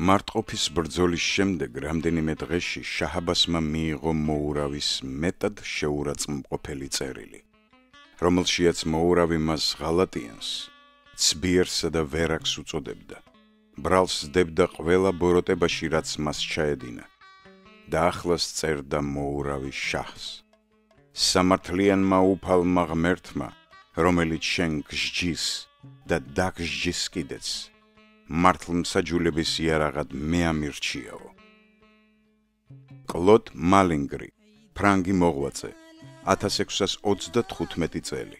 მარტყოფის ბრძოლის შემდეგ რამდენიმე დღეში შაჰაბასმა მიიღო მოურავის მეტად შეურაცხმყოფელი წერილი, რომელშიაც მოურავი მას ღალატიანს, ცბიერსა და ვერაკს უწოდებდა. ბრალს დებდა ყველა ბოროტებაში, რაც მას ჩაედინა. და ახლას წერდა მოურავი შაჰს. სამართლიანმა უფალმა ღმერთმა, რომელიც შენ გსჯის და დაგსჯის კიდეც, მართლმსაჯულების იარაღად მე ამირჩიაო. კლოდ მალინგრი, ფრანგი მოღვაწე, 1635 წელი.